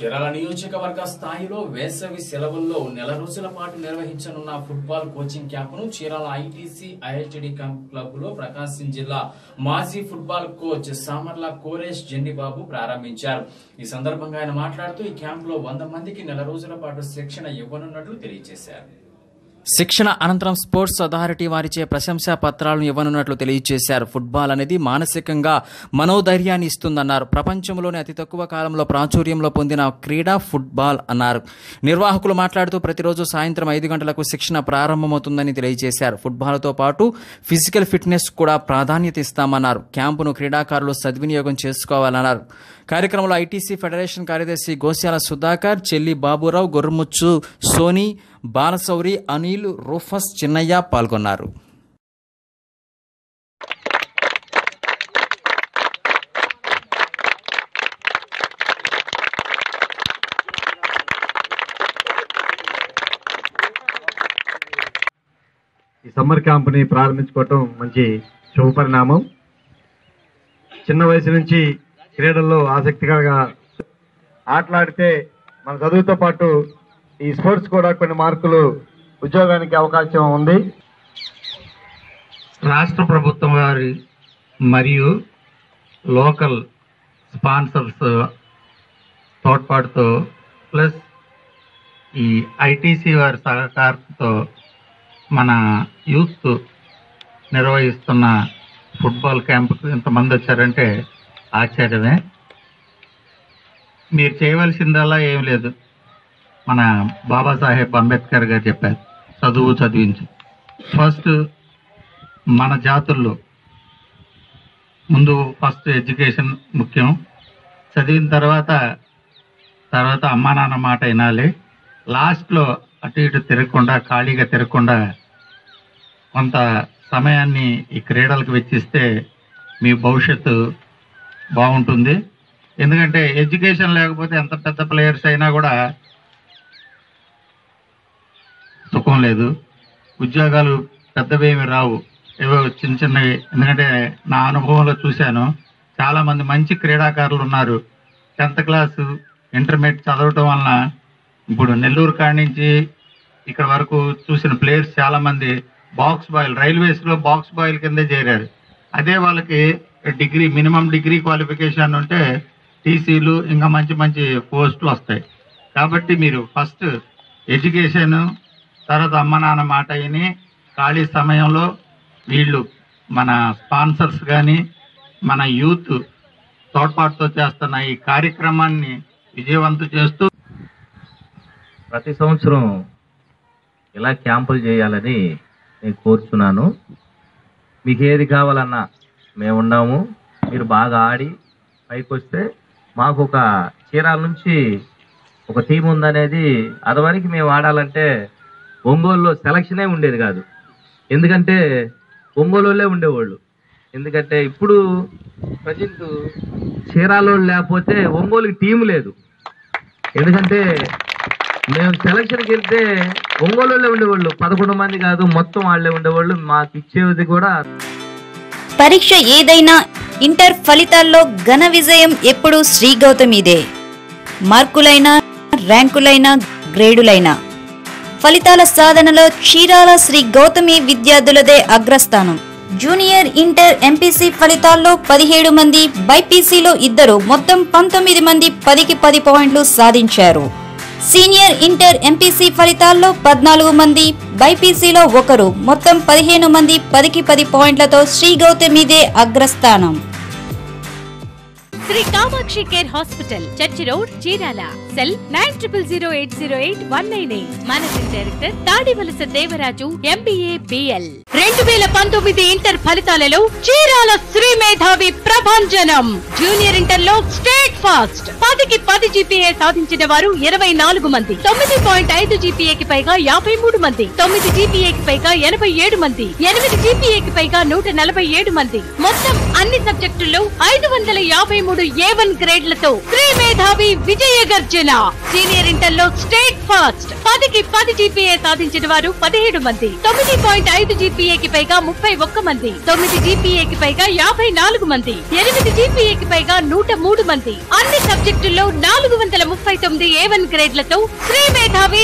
చీరాల నియోజకవర్గ స్థాయిలో వేసవి సెలవుల్లో నెల రోజుల పాటు నిర్వహించనున్న ఫుట్బాల్ కోచింగ్ క్యాంపును చీరాల ఐటీసీ ఐఐటిడి క్లబ్లో ప్రకాశం జిల్లా మాజీ ఫుట్బాల్ కోచ్ సామర్ల కోరేష్ జెండిబాబు ప్రారంభించారు. ఈ సందర్భంగా ఆయన మాట్లాడుతూ ఈ క్యాంపులో వంద మందికి నెల రోజుల పాటు శిక్షణ ఇవ్వనున్నట్లు తెలియజేశారు. శిక్షణ అనంతరం స్పోర్ట్స్ అథారిటీ వారిచే ప్రశంసా పత్రాలను ఇవ్వనున్నట్లు తెలియజేశారు. ఫుట్బాల్ అనేది మానసికంగా మనోధైర్యాన్ని ఇస్తుందన్నారు. ప్రపంచంలోనే అతి తక్కువ కాలంలో ప్రాచుర్యంలో పొందిన క్రీడ ఫుట్బాల్ అన్నారు. నిర్వాహకులు మాట్లాడుతూ ప్రతిరోజు సాయంత్రం ఐదు గంటలకు శిక్షణ ప్రారంభమవుతుందని తెలియజేశారు. ఫుట్బాల్తో పాటు ఫిజికల్ ఫిట్నెస్ కూడా ప్రాధాన్యత ఇస్తామన్నారు. క్యాంపును క్రీడాకారులు సద్వినియోగం చేసుకోవాలన్నారు. కార్యక్రమంలో ఐటీసీ ఫెడరేషన్ కార్యదర్శి గోశాల సుధాకర్ చెల్లి బాబురావు గొర్రముచ్చు సోని బాలసౌరి అనిల్ రూఫస్ చిన్నయ్య పాల్గొన్నారు. ఈ సమ్మర్ క్యాంప్ని ప్రారంభించుకోవటం మంచి శుభపరిణామం. చిన్న వయసు నుంచి క్రీడల్లో ఆసక్తికరంగా ఆటలాడితే మన చదువుతో పాటు ఈ స్పోర్ట్స్ కూడా కొన్ని మార్కులు ఉద్యోగానికి అవకాశం ఉంది. రాష్ట్ర ప్రభుత్వం వారి మరియు లోకల్ స్పాన్సర్స్ తోడ్పాటుతో ప్లస్ ఈ ఐటీసీ వారి సహకారంతో మన యూత్ నిర్వహిస్తున్న ఫుట్బాల్ క్యాంప్కు ఇంతమంది వచ్చారంటే ఆశ్చర్యమే. మీరు చేయవలసిందల్లా ఏం లేదు. మన బాబాసాహెబ్ అంబేద్కర్ గారు చెప్పారు చదువు చదివించు. ఫస్ట్ మన జాతుల్లో ముందు ఫస్ట్ ఎడ్యుకేషన్ ముఖ్యం. చదివిన తర్వాత తర్వాత అమ్మా నాన్న మాట వినాలి. లాస్ట్లో అటు ఇటు తిరగకుండా ఖాళీగా తిరగకుండా కొంత సమయాన్ని ఈ క్రీడలకు వెచ్చిస్తే మీ భవిష్యత్తు బాగుంటుంది. ఎందుకంటే ఎడ్యుకేషన్ లేకపోతే ఎంత పెద్ద ప్లేయర్స్ అయినా కూడా లేదు. ఉద్యోగాలు పెద్దవేమి రావు. ఏవో చిన్న చిన్నవి. ఎందుకంటే నా అనుభవంలో చూశాను. చాలామంది మంచి క్రీడాకారులు ఉన్నారు. టెన్త్ క్లాస్ ఇంటర్మీడియట్ చదవటం వలన ఇప్పుడు నెల్లూరు కాడి నుంచి ఇక్కడ వరకు చూసిన ప్లేయర్స్ చాలామంది బాక్స్ బాయిల్ రైల్వేస్లో బాక్స్ బాయిల్ కిందే చేరారు. అదే వాళ్ళకి డిగ్రీ మినిమం డిగ్రీ క్వాలిఫికేషన్ ఉంటే టీసీలు ఇంకా మంచి మంచి పోస్టులు వస్తాయి. కాబట్టి మీరు ఫస్ట్ ఎడ్యుకేషన్ తర్వాత అమ్మ నాన్న మాట విని ఖాళీ సమయంలో వీళ్ళు మన స్పాన్సర్స్ కానీ మన యూత్ తోడ్పాటుతో చేస్తున్న ఈ కార్యక్రమాన్ని విజయవంతం చేస్తూ ప్రతి సంవత్సరం ఇలా క్యాంపులు చేయాలని నేను కోరుచున్నాను. మీకు ఏది కావాలన్నా మేము ఉన్నాము. మీరు బాగా ఆడి పైకి వస్తే మాకు ఒక చీరాల నుంచి ఒక టీం ఉందనేది అదివరకు మేము ఆడాలంటే ఒంగోలులో సెలక్షనే ఉండేది కాదు. ఎందుకంటే ఒంగోలులో ఉండేవాళ్ళు. ఎందుకంటే ఇప్పుడు ప్రజెంట్ చీరాలో లేకపోతే ఒంగోలుకి టీం లేదు. ఎందుకంటే మేము సెలక్షన్కి వెళ్తే ఒంగోలులో ఉండేవాళ్ళు. పదకొండు మంది కాదు మొత్తం వాళ్ళే ఉండేవాళ్ళు. మాకు ఇచ్చేది కూడా పరీక్ష ఏదైనా ఇంటర్ ఫలితాల్లో ఘన విజయం ఎప్పుడూ శ్రీ గౌతమిదే. మార్కులైనా ర్యాంకులైనా గ్రేడులైనా. ఫలితాల సాధనలో చీరాల శ్రీ గౌతమి విద్యార్థులదే అగ్రస్థానం. జూనియర్ ఇంటర్ ఎంపీసీ ఫలితాల్లో పదిహేడు మంది బైపీసీలో ఇద్దరు మొత్తం పంతొమ్మిది మంది పదికి పది పాయింట్లు సాధించారు. సీనియర్ ఇంటర్ ఎంపీసీ ఫలితాల్లో పద్నాలుగు మంది బైపీసీలో ఒకరు మొత్తం పదిహేను మంది పదికి పది పాయింట్లతో శ్రీ గౌతమిదే అగ్రస్థానం. Shri Kamakshi care hospital church road Chirala. Cell nine triple zero eight zero eight one nine eight. Managing director Tadivalasa Devaraju MBA BL రెండు వేల పంతొమ్మిది ఇంటర్ ఫలితాలలో చీరాల శ్రీ మేధావి ప్రభంజనం. జూనియర్ ఇంటర్లో స్టేట్ ఫాస్ట్. పదికి పది జీపీఏ సాధించిన వారు ఇరవై నాలుగు మంది. తొమ్మిది పాయింట్ ఐదు జీపీఏకి పైగా యాభై మూడు మంది. తొమ్మిది జీపీఏకి పైగా ఎనభై ఏడు మంది. ఎనిమిది జీపీఏకి పైగా నూట నలభై ఏడు మంది. మొత్తం అన్ని సబ్జెక్టుల్లో ఐదు వందల యాభై మూడు ఏ వన్ గ్రేడ్లతో శ్రీ మేధావి విజయ గర్జన. సీనియర్ ఇంటర్లో స్టేట్ ఫాస్ట్ పదికి పది జీపీఏ సాధించిన వారు పదిహేడు మంది. తొమ్మిది పాయింట్ ఐదు జీపీఏకి పైగా ముప్పై ఒక్క మంది. తొమ్మిది జీపీఏకి పైగా యాభై నాలుగు మంది. ఎనిమిది జీపీఏకి పైగా నూట మూడు మంది. అన్ని సబ్జెక్టుల్లో నాలుగు వందల ముప్పై తొమ్మిది ఏ వన్ గ్రేడ్లతో శ్రీ మేధావి